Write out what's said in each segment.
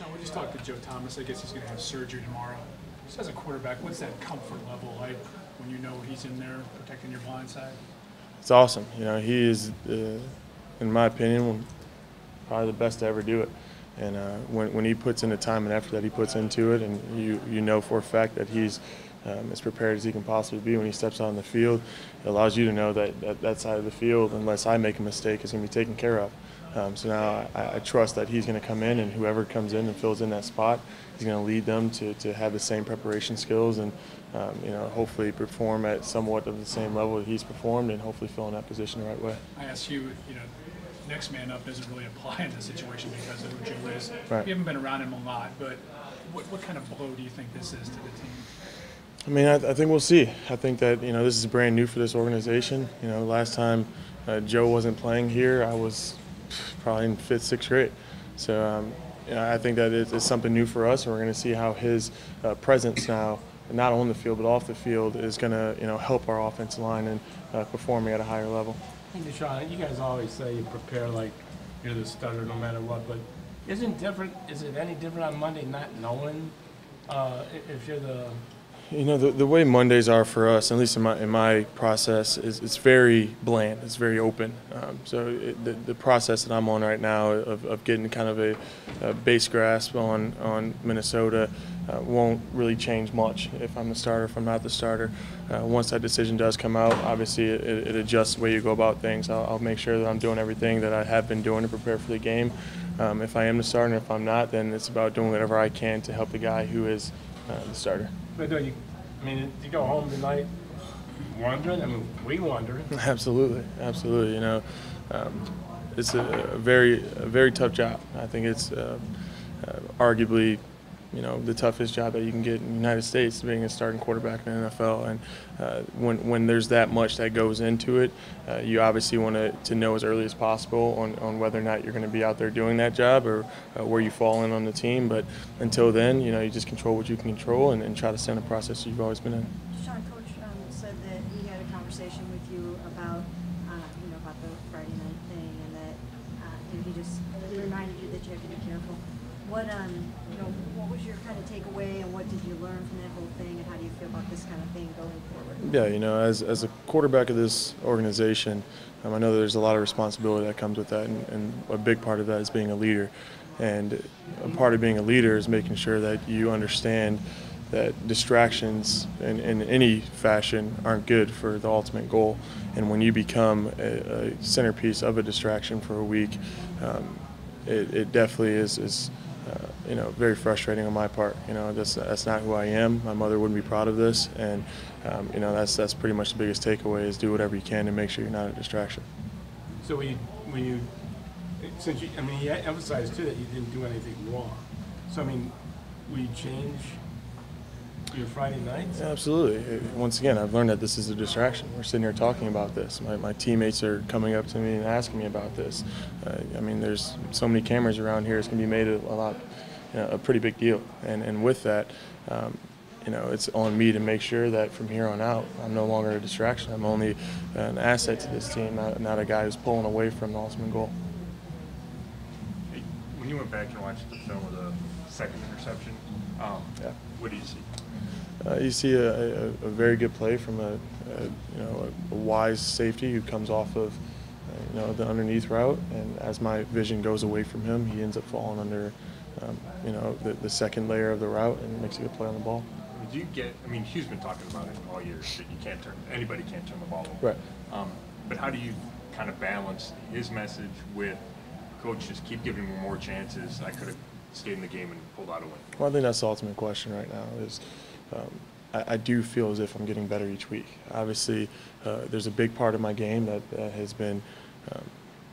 Sean, we just talked to Joe Thomas. I guess he's going to have surgery tomorrow. Just as a quarterback, what's that comfort level like when you know he's in there protecting your blind side? It's awesome. You know, he is, uh, in my opinion, probably the best to ever do it. And uh, when, when he puts in the time and effort that he puts into it, and you, you know for a fact that he's um, as prepared as he can possibly be when he steps on the field, it allows you to know that, that that side of the field, unless I make a mistake, is going to be taken care of. Um, so now I, I trust that he's going to come in, and whoever comes in and fills in that spot, he's going to lead them to, to have the same preparation skills and um, you know hopefully perform at somewhat of the same level that he's performed, and hopefully fill in that position the right way. I asked you, you know, next man up doesn't really apply in this situation because of who Joe is. Right. You haven't been around him a lot, but what, what kind of blow do you think this is to the team? I mean, I, I think we'll see. I think that you know this is brand new for this organization. You know, last time uh, Joe wasn't playing here, I was probably in fifth, sixth grade. So um, you know, I think that it's, something new for us, and we're going to see how his uh, presence now, not on the field but off the field, is going to you know help our offensive line and uh, performing at a higher level. And DeShone, you guys always say you prepare like you're the starter no matter what, but isn't different? Is it any different on Monday not knowing uh, if you're the? You know, the, the way Mondays are for us, at least in my, in my process, is it's very bland. It's very open. Um, so it, the, the process that I'm on right now of, of getting kind of a, a base grasp on, on Minnesota uh, won't really change much if I'm the starter, if I'm not the starter. Uh, once that decision does come out, obviously it, it adjusts the way you go about things. I'll, I'll make sure that I'm doing everything that I have been doing to prepare for the game. Um, if I am the starter and if I'm not, then it's about doing whatever I can to help the guy who is uh, the starter. But do you, I mean, you go home tonight wondering. I mean, we wonder. Absolutely, absolutely. You know, um, it's a, a very, a very tough job. I think it's uh, uh, arguably, you know, the toughest job that you can get in the United States, being a starting quarterback in the NFL. And uh, when when there's that much that goes into it, uh, you obviously want to know as early as possible on, on whether or not you're going to be out there doing that job or uh, where you fall in on the team. But until then, you know, you just control what you can control and, and try to stay in the process you've always been in. Sean, Coach um, said that he had a conversation with you about, uh, you know, about the Friday night thing, and that uh, he just reminded you that you have to be careful. What, um, you know, what was your kind of takeaway, and what did you learn from that whole thing, and how do you feel about this kind of thing going forward? Yeah, you know, as, as a quarterback of this organization, um, I know there's a lot of responsibility that comes with that, and, and a big part of that is being a leader. And a part of being a leader is making sure that you understand that distractions in, in any fashion aren't good for the ultimate goal. And when you become a, a centerpiece of a distraction for a week, um, it, it definitely is, is uh, you know, very frustrating on my part. You know, that's that's not who I am. My mother wouldn't be proud of this, and um, you know, that's that's pretty much the biggest takeaway: is do whatever you can to make sure you're not a distraction. So when you, when you, since you, I mean, he emphasized too that you didn't do anything wrong. So I mean, you change your Friday nights? Absolutely. Once again, I've learned that this is a distraction. We're sitting here talking about this. My, my teammates are coming up to me and asking me about this. Uh, I mean, there's so many cameras around here. It's going to be made a, a lot, you know, a pretty big deal. And and with that, um, you know, it's on me to make sure that from here on out, I'm no longer a distraction. I'm only an asset to this team, not, not a guy who's pulling away from the ultimate goal. When you went back and watched the film of the second interception, um, Yeah. what do you see? Uh, you see a, a, a very good play from a, a you know a, wise safety who comes off of uh, you know the underneath route, and as my vision goes away from him, he ends up falling under um, you know the, the second layer of the route and makes a good play on the ball. Did you get? I mean, Hue's been talking about it all year that you can't turn anybody can't turn the ball over. Right. Um, but how do you kind of balance his message with coach just keep giving me more chances? I could have stayed in the game and pulled out a win. Well, I think that's the ultimate question right now. Is um, I, I do feel as if I'm getting better each week. Obviously, uh, there's a big part of my game that, that has been um,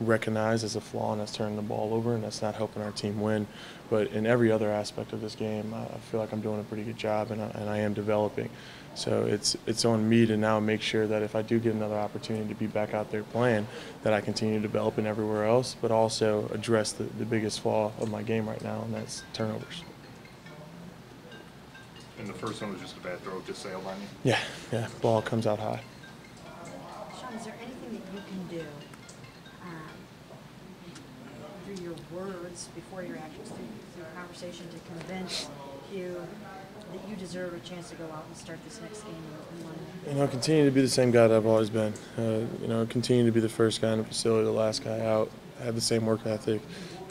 recognized as a flaw, and that's turning the ball over, and that's not helping our team win. But in every other aspect of this game, I, I feel like I'm doing a pretty good job, and I, and I am developing. So it's it's on me to now make sure that if I do get another opportunity to be back out there playing, that I continue to develop in everywhere else, but also address the, the biggest flaw of my game right now, and that's turnovers. And the first one was just a bad throw, just sailed on you. Yeah, yeah, ball comes out high. Sean, is there anything that you can do um, through your words, before your actions, through, through conversation to convince you that you deserve a chance to go out and start this next game in London? You know, continue to be the same guy that I've always been. Uh, you know, continue to be the first guy in the facility, the last guy out. Have the same work ethic.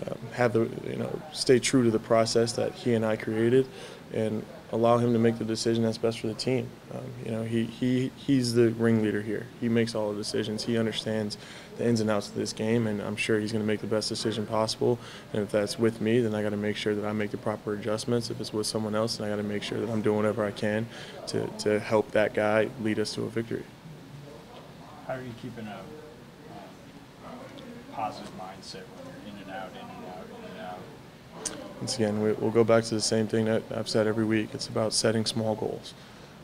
Um, have the you know, stay true to the process that he and I created, and allow him to make the decision that's best for the team. Um, you know, he, he he's the ringleader here. He makes all the decisions. He understands the ins and outs of this game, and I'm sure he's going to make the best decision possible. And if that's with me, then I got to make sure that I make the proper adjustments. If it's with someone else, then I got to make sure that I'm doing whatever I can to, to help that guy lead us to a victory. How are you keeping a um, positive mindset when you're in and out, in and out, in and out? Once again, we, we'll go back to the same thing that I've said every week. It's about setting small goals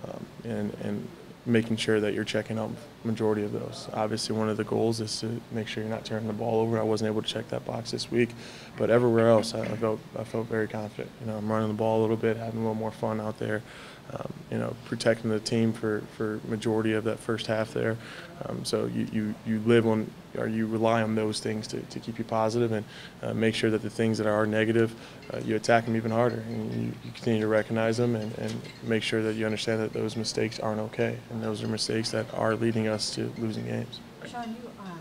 um, and, and making sure that you're checking out majority of those. Obviously, one of the goals is to make sure you're not turning the ball over. I wasn't able to check that box this week, but everywhere else, I, I felt I felt very confident. You know, I'm running the ball a little bit, having a little more fun out there. Um, you know, protecting the team for, for majority of that first half there. Um, so you, you, you live on or you rely on those things to, to keep you positive and uh, make sure that the things that are negative, uh, you attack them even harder and you, you continue to recognize them and, and make sure that you understand that those mistakes aren't okay and those are mistakes that are leading us to losing games. Sean, you, um,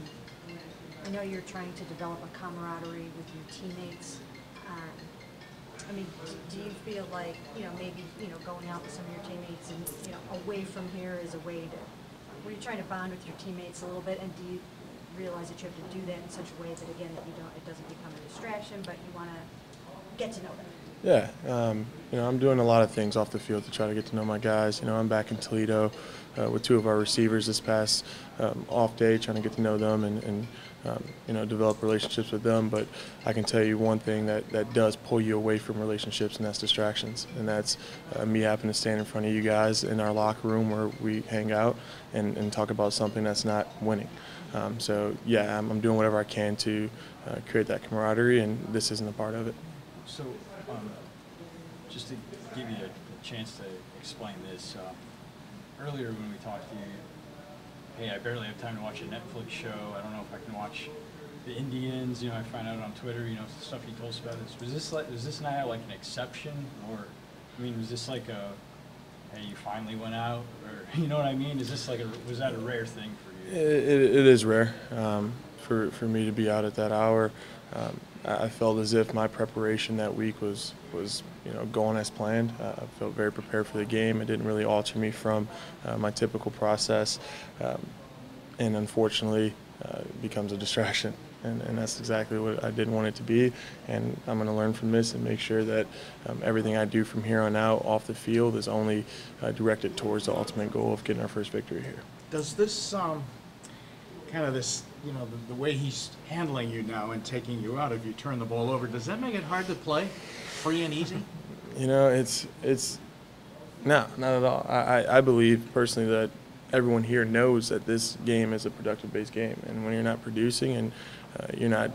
I know you're trying to develop a camaraderie with your teammates. I mean, do you feel like, you know, maybe, you know, going out with some of your teammates and, you know, away from here is a way to, were you trying to bond with your teammates a little bit? And do you realize that you have to do that in such a way that, again, that you don't, it doesn't become a distraction, but you want to get to know them? Yeah, um, you know, I'm doing a lot of things off the field to try to get to know my guys. You know, I'm back in Toledo uh, with two of our receivers this past um, off day, trying to get to know them and, and um, you know, develop relationships with them. But I can tell you one thing that, that does pull you away from relationships, and that's distractions. And that's uh, me having to stand in front of you guys in our locker room where we hang out and, and talk about something that's not winning. Um, so, yeah, I'm, I'm doing whatever I can to uh, create that camaraderie, and this isn't a part of it. So, um, just to give you a, chance to explain this, uh, earlier when we talked to you, hey, I barely have time to watch a Netflix show. I don't know if I can watch the Indians. You know, I find out on Twitter, you know, stuff he told us about this. Was this like, was this now like an exception, or I mean, was this like a, hey, you finally went out, or you know what I mean? Is this like a, was that a rare thing for It, you? it, it is rare um, for, for me to be out at that hour. Um, I felt as if my preparation that week was, was you know, going as planned. Uh, I felt very prepared for the game. It didn't really alter me from uh, my typical process. Um, and unfortunately, uh, it becomes a distraction. And, and that's exactly what I didn't want it to be. And I'm going to learn from this and make sure that um, everything I do from here on out off the field is only uh, directed towards the ultimate goal of getting our first victory here. Does this, um, kind of this, you know, the, the way he's handling you now and taking you out, if you turn the ball over, does that make it hard to play, free and easy? You know, it's it's no, not at all. I, I, believe personally that everyone here knows that this game is a productive-based game, and when you're not producing and uh, you're not,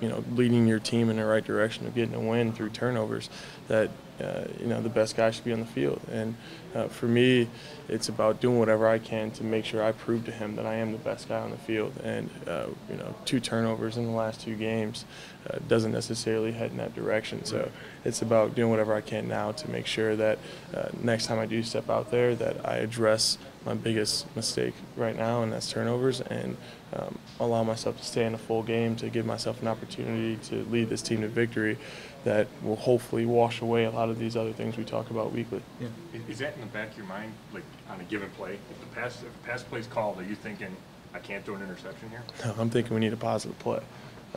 you know, leading your team in the right direction of getting a win through turnovers, that uh, you know the best guy should be on the field. And uh, for me, it's about doing whatever I can to make sure I prove to him that I am the best guy on the field. And uh, you know, two turnovers in the last two games uh, doesn't necessarily head in that direction. So it's about doing whatever I can now to make sure that uh, next time I do step out there, that I address my biggest mistake right now, and that's turnovers, and um, allow myself to stay in a full game to give myself an opportunity to lead this team to victory that will hopefully wash away a lot of these other things we talk about weekly. Yeah. Is, is that in the back of your mind, like on a given play? If the pass, if a pass play's called, are you thinking, I can't throw an interception here? No, I'm thinking we need a positive play.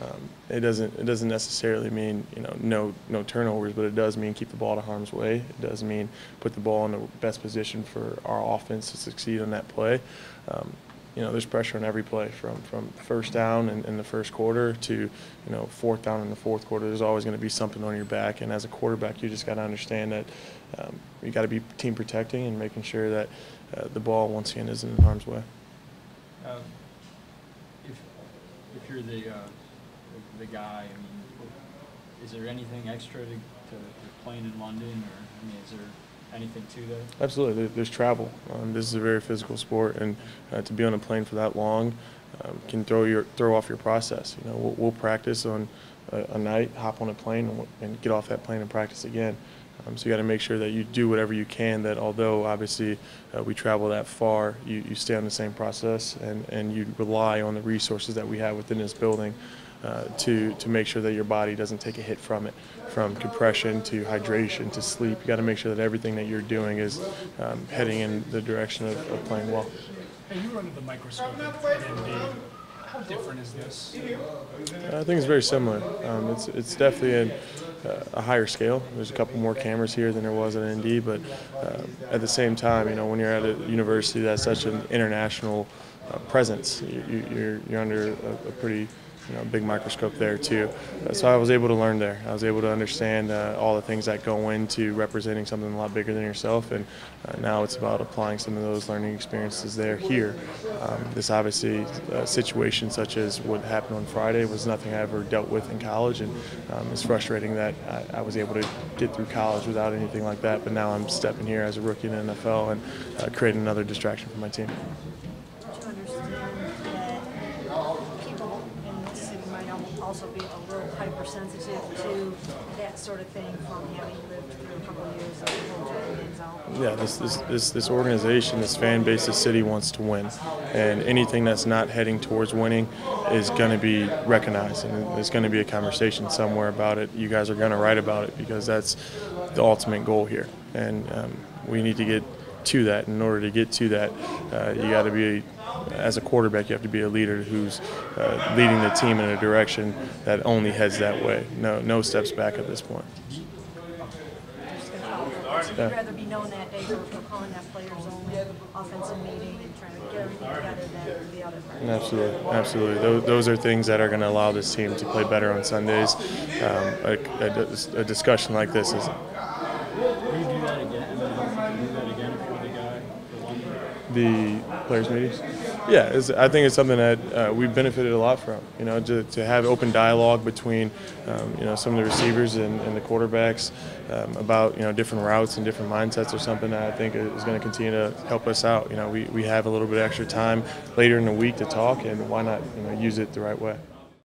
Um, it doesn't it doesn't necessarily mean you know no no turnovers, but it does mean keep the ball to harm's way. It does mean put the ball in the best position for our offense to succeed on that play. Um, you know, there's pressure on every play from from first down in, in the first quarter to you know fourth down in the fourth quarter. There's always going to be something on your back, and as a quarterback, you just got to understand that um, you got to be team protecting and making sure that uh, the ball once again isn't in harm's way. Um, if, if you're the, uh, the, guy, I mean, is there anything extra to, to, to playing in London, or, I mean, is there anything to that? Absolutely, there's travel. Um, this is a very physical sport, and uh, to be on a plane for that long um, can throw your throw off your process. You know, we'll, we'll practice on a, a night, hop on a plane, and, and get off that plane and practice again. Um, so you got to make sure that you do whatever you can. That although obviously uh, we travel that far, you, you stay on the same process and, and you rely on the resources that we have within this building uh, to to make sure that your body doesn't take a hit from it, from compression to hydration to sleep. You got to make sure that everything that you're doing is um, heading in the direction of, of playing well. Hey, you were under the microscope. How different is this? I think it's very similar. Um, it's it's definitely a, a higher scale. There's a couple more cameras here than there was at ND, but uh, at the same time, you know, when you're at a university that's such an international uh, presence, you, you, you're you're under a, a pretty you know, big microscope there too. Uh, so I was able to learn there. I was able to understand uh, all the things that go into representing something a lot bigger than yourself, and uh, now it's about applying some of those learning experiences there here. Um, this obviously uh, situation such as what happened on Friday was nothing I ever dealt with in college, and um, it's frustrating that I, I was able to get through college without anything like that. But now I'm stepping here as a rookie in the NFL and uh, creating another distraction for my team. Don't you understand that people in this city might a little hypersensitive to that sort of thing from having lived through a couple of years of? Yeah, this, this, this, this organization, this fan base, this city wants to win. And anything that's not heading towards winning is going to be recognized. And there's going to be a conversation somewhere about it. You guys are going to write about it because that's the ultimate goal here. And um, we need to get to that. In order to get to that, uh, you got to be, as a quarterback, you have to be a leader who's uh, leading the team in a direction that only heads that way. No, no steps back at this point. Just gonna follow up. So you'd rather be known that day for, for calling that players only offensive meeting and trying to get everything together than the other part? Absolutely, absolutely. Those, those are things that are going to allow this team to play better on Sundays. Um, a, a a discussion like this is Will you do that again? I will you do that again if you're the players' meetings. Yeah, I think it's something that uh, we've benefited a lot from. You know, to, to have open dialogue between um, you know some of the receivers and, and the quarterbacks um, about you know different routes and different mindsets or something that I think is going to continue to help us out. You know, we, we have a little bit extra time later in the week to talk, and why not you know use it the right way.